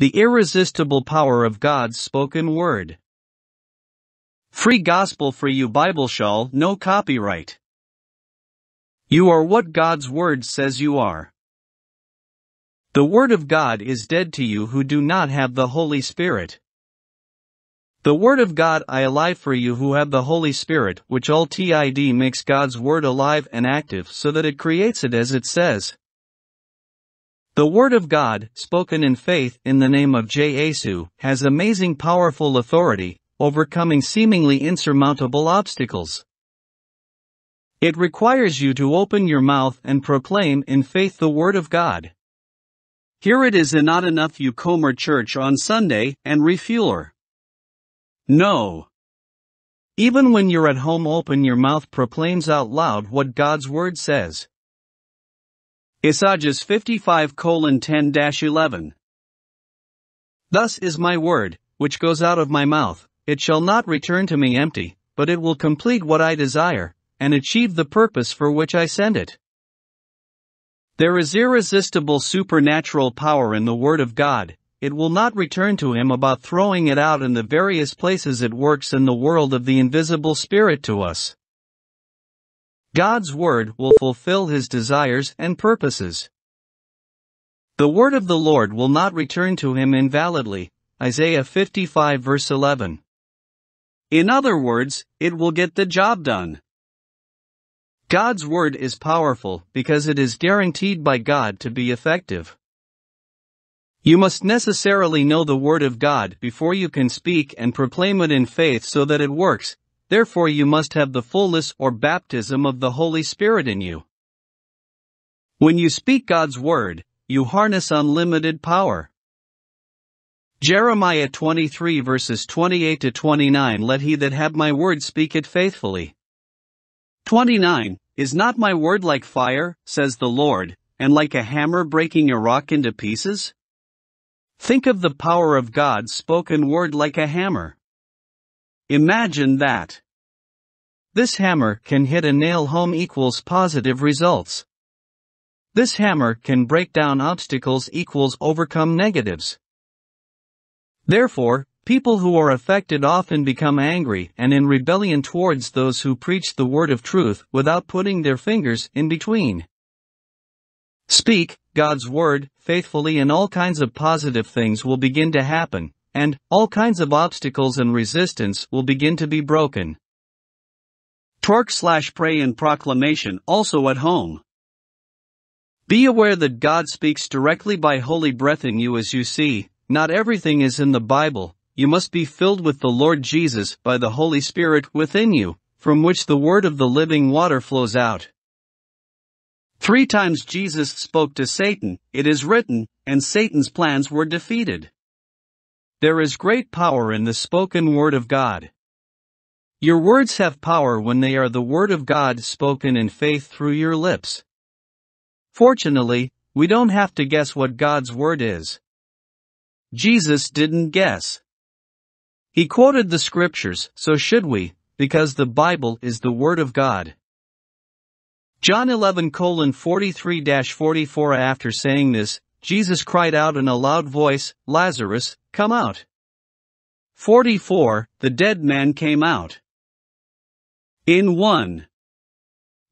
The irresistible power of God's spoken word. Free gospel for you Bible shawl, no copyright. You are what God's word says you are. The word of God is dead to you who do not have the Holy Spirit. The Word of God I alive for you who have the Holy Spirit, which all TID makes God's Word alive and active so that it creates it as it says. The Word of God, spoken in faith in the name of Jesu, has amazing powerful authority, overcoming seemingly insurmountable obstacles. It requires you to open your mouth and proclaim in faith the Word of God. Here it is not enough you Comer church on Sunday and refueler. No. Even when you're at home open your mouth proclaims out loud what God's Word says. Isajas 55 10 11. Thus is my word, which goes out of my mouth, it shall not return to me empty, but it will complete what I desire, and achieve the purpose for which I send it. There is irresistible supernatural power in the Word of God, it will not return to him about throwing it out in the various places it works in the world of the invisible Spirit to us. God's Word will fulfill His desires and purposes. The Word of the Lord will not return to Him invalidly, Isaiah 55 verse 11. In other words, it will get the job done. God's Word is powerful because it is guaranteed by God to be effective. You must necessarily know the Word of God before you can speak and proclaim it in faith so that it works, Therefore you must have the fullness or baptism of the Holy Spirit in you. When you speak God's word, you harness unlimited power. Jeremiah 23 verses 28 to 29 Let he that have my word speak it faithfully. 29 Is not my word like fire, says the Lord, and like a hammer breaking a rock into pieces? Think of the power of God's spoken word like a hammer. Imagine that. This hammer can hit a nail home equals positive results. This hammer can break down obstacles equals overcome negatives. Therefore, people who are affected often become angry and in rebellion towards those who preach the word of truth without putting their fingers in between. Speak God's word faithfully and all kinds of positive things will begin to happen, and all kinds of obstacles and resistance will begin to be broken. Torque slash pray and proclamation also at home. Be aware that God speaks directly by holy breath in you as you see, not everything is in the Bible, you must be filled with the Lord Jesus by the Holy Spirit within you, from which the word of the living water flows out. Three times Jesus spoke to Satan, it is written, and Satan's plans were defeated. There is great power in the spoken word of God. Your words have power when they are the word of God spoken in faith through your lips. Fortunately, we don't have to guess what God's word is. Jesus didn't guess. He quoted the scriptures, so should we, because the Bible is the word of God. John 11 43 44 After saying this, Jesus cried out in a loud voice, Lazarus, come out. 44. The dead man came out. In 1.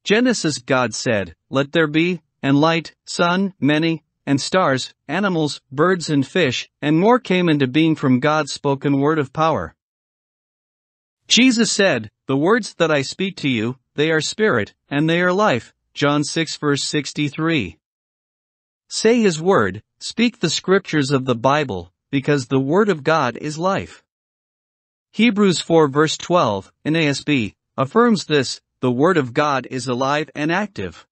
Genesis God said, Let there be, and light, sun, many, and stars, animals, birds and fish, and more came into being from God's spoken word of power. Jesus said, The words that I speak to you, they are spirit, and they are life. John 6 verse 63. Say His word, speak the scriptures of the Bible, because the word of God is life. Hebrews 4 verse 12, NASB, affirms this, the word of God is alive and active.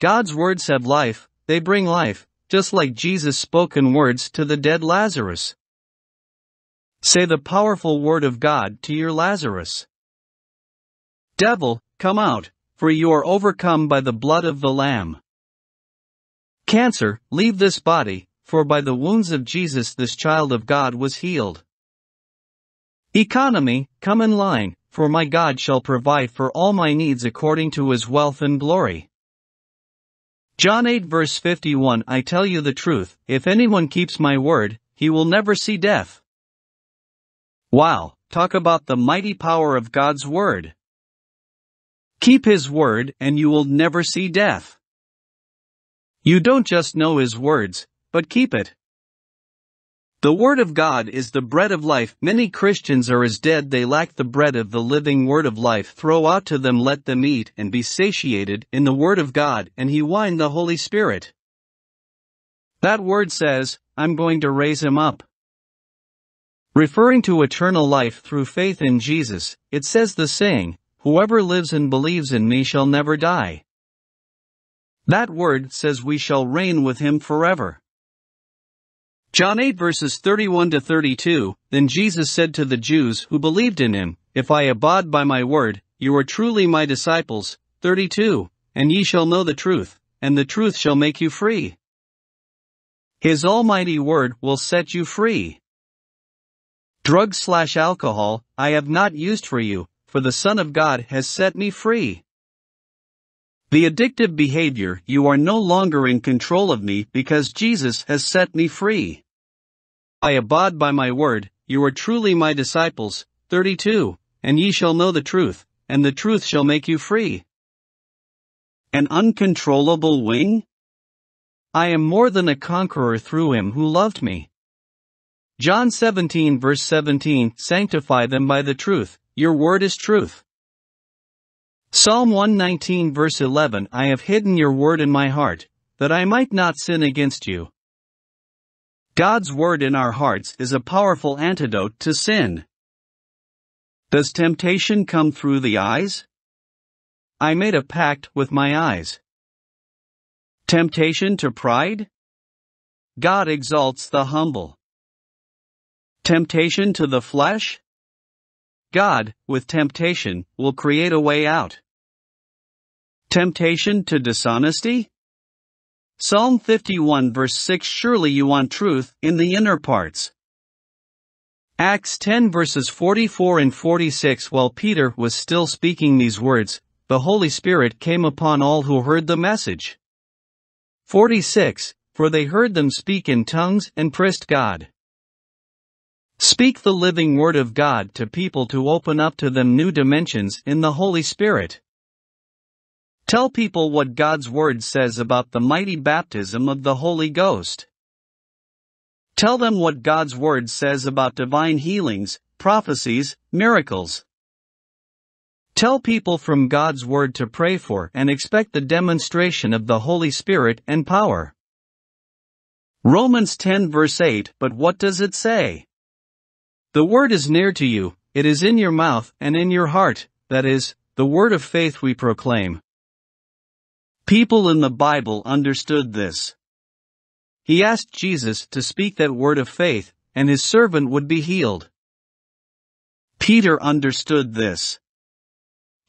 God's words have life, they bring life, just like Jesus' spoken words to the dead Lazarus. Say the powerful word of God to your Lazarus. Devil, come out, for you are overcome by the blood of the Lamb. Cancer, leave this body, for by the wounds of Jesus this child of God was healed. Economy, come in line, for my God shall provide for all my needs according to his wealth and glory. John 8 verse 51 I tell you the truth, if anyone keeps my word, he will never see death. Wow, talk about the mighty power of God's Word. Keep His Word and you will never see death. You don't just know His words, but keep it. The Word of God is the bread of life. Many Christians are as dead they lack the bread of the living Word of life. Throw out to them, let them eat and be satiated in the Word of God, and He wine the Holy Spirit. That word says, I'm going to raise him up. Referring to eternal life through faith in Jesus, it says the saying, Whoever lives and believes in me shall never die. That word says we shall reign with him forever. John 8 verses 31 to 32, Then Jesus said to the Jews who believed in him, If I abide by my word, you are truly my disciples. 32, And ye shall know the truth, and the truth shall make you free. His almighty word will set you free. Drugs slash alcohol, I have not used for you, for the Son of God has set me free. The addictive behavior, you are no longer in control of me because Jesus has set me free. I abide by my word, you are truly my disciples. 32. And ye shall know the truth, and the truth shall make you free. An uncontrollable wing? I am more than a conqueror through him who loved me. John 17 verse 17 Sanctify them by the truth, your word is truth. Psalm 119 verse 11 I have hidden your word in my heart, that I might not sin against you. God's Word in our hearts is a powerful antidote to sin. Does temptation come through the eyes? I made a pact with my eyes. Temptation to pride? God exalts the humble. Temptation to the flesh? God, with temptation, will create a way out. Temptation to dishonesty? Psalm 51 verse 6 Surely you want truth in the inner parts. Acts 10 verses 44 and 46 While Peter was still speaking these words, the Holy Spirit came upon all who heard the message. 46 For they heard them speak in tongues and praised God. Speak the living Word of God to people to open up to them new dimensions in the Holy Spirit. Tell people what God's Word says about the mighty baptism of the Holy Ghost. Tell them what God's Word says about divine healings, prophecies, miracles. Tell people from God's Word to pray for and expect the demonstration of the Holy Spirit and power. Romans 10 verse 8 But what does it say? The Word is near to you, it is in your mouth and in your heart, that is, the Word of faith we proclaim. People in the Bible understood this. He asked Jesus to speak that word of faith, and his servant would be healed. Peter understood this.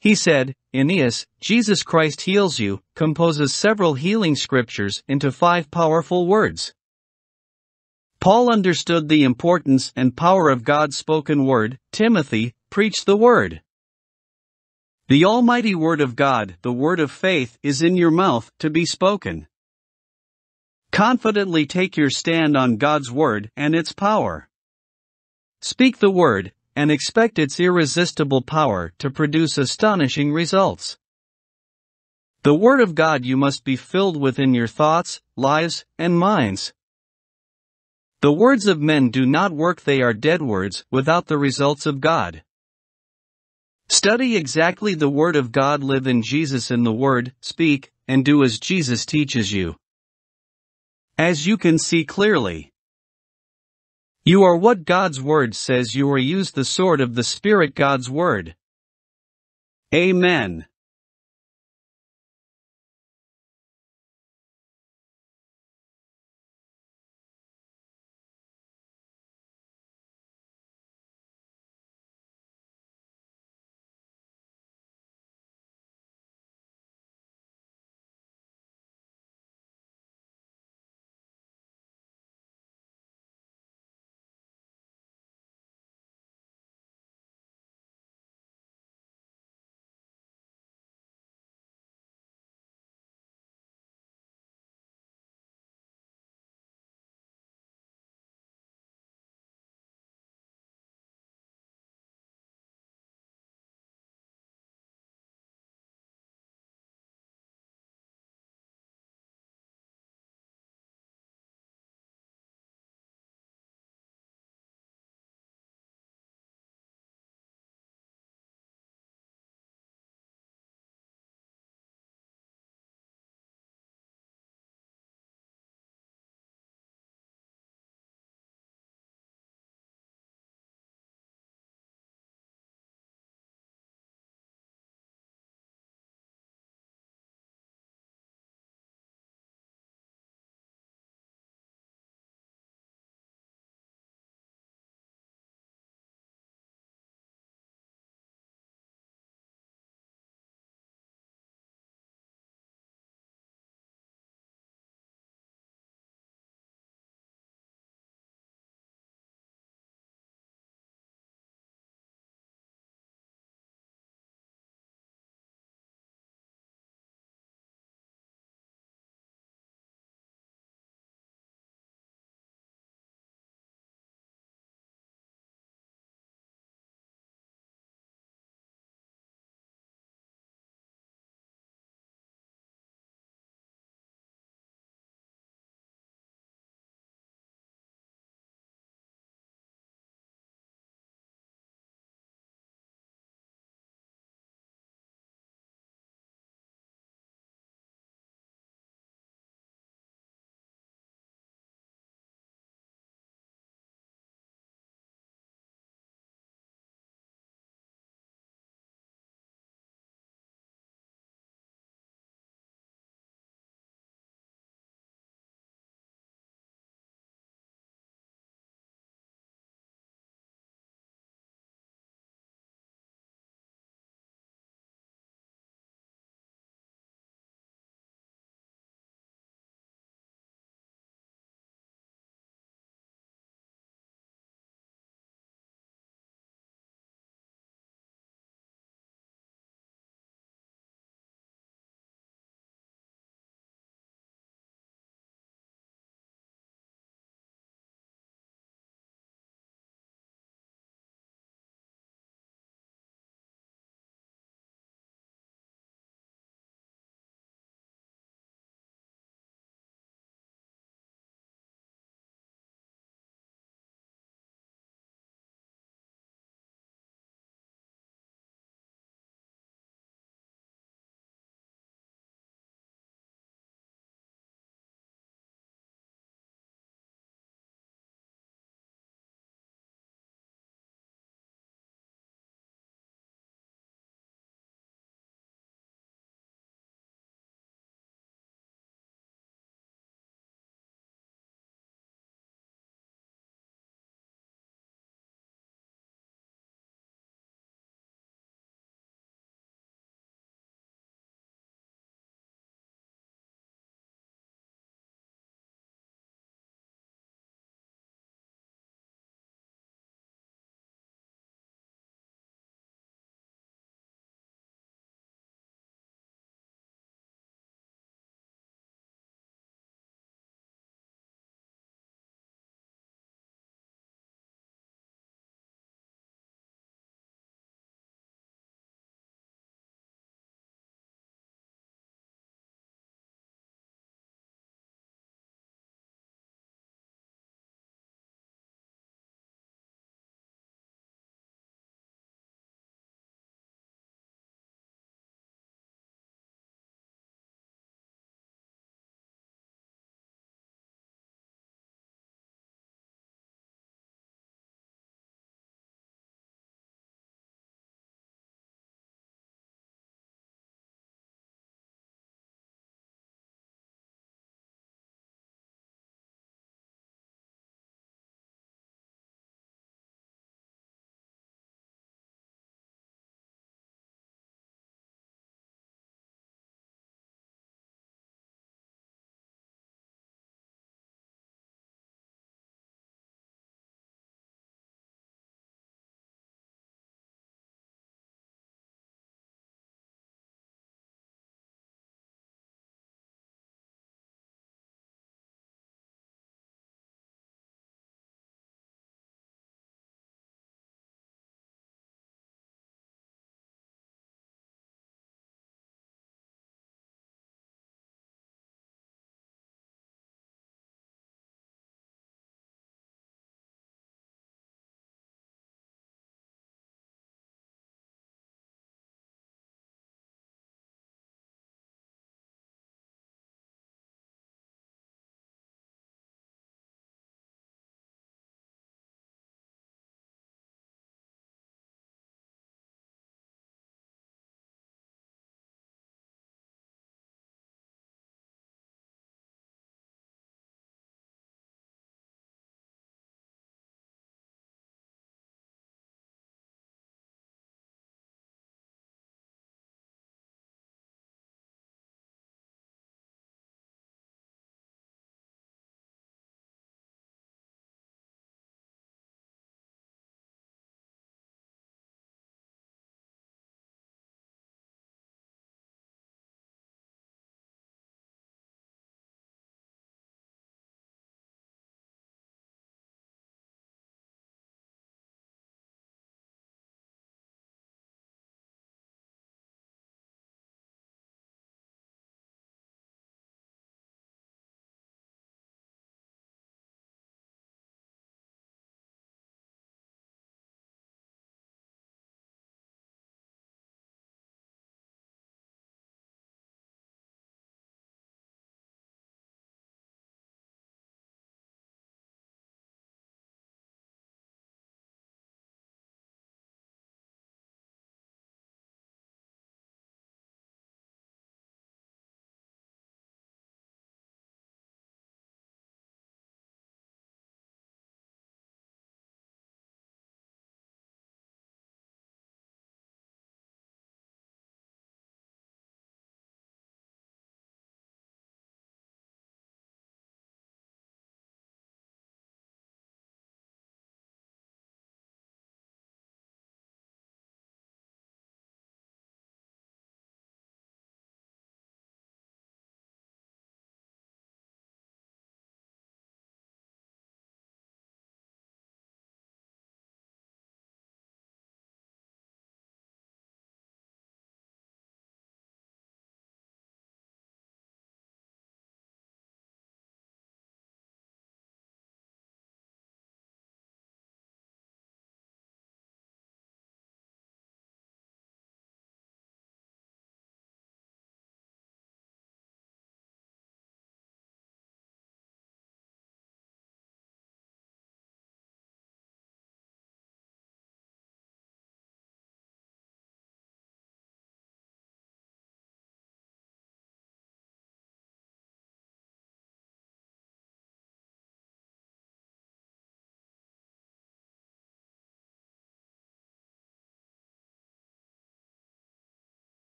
He said, Aeneas, Jesus Christ heals you, composes several healing scriptures into five powerful words. Paul understood the importance and power of God's spoken word, Timothy, preach the word. The Almighty Word of God, the Word of faith, is in your mouth to be spoken. Confidently take your stand on God's Word and its power. Speak the Word, and expect its irresistible power to produce astonishing results. The Word of God you must be filled with in your thoughts, lives, and minds. The words of men do not work, they are dead words without the results of God. Study exactly the Word of God, live in Jesus in the Word, speak, and do as Jesus teaches you. As you can see clearly, you are what God's Word says you are. Use the sword of the Spirit, God's Word. Amen.